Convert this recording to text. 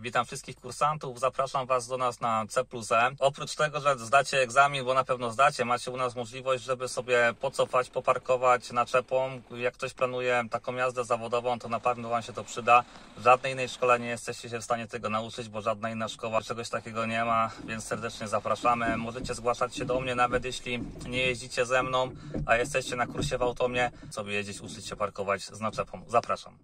Witam wszystkich kursantów. Zapraszam Was do nas na C. E. Oprócz tego, że zdacie egzamin, bo na pewno zdacie, macie u nas możliwość, żeby sobie pocofać, poparkować naczepą. Jak ktoś planuje taką jazdę zawodową, to na pewno Wam się to przyda. W żadnej innej szkole nie jesteście się w stanie tego nauczyć, bo żadna inna szkoła czegoś takiego nie ma, więc serdecznie zapraszamy. Możecie zgłaszać się do mnie, nawet jeśli nie jeździcie ze mną, a jesteście na kursie w Automie, sobie jeździć, uczyć się parkować z naczepą. Zapraszam.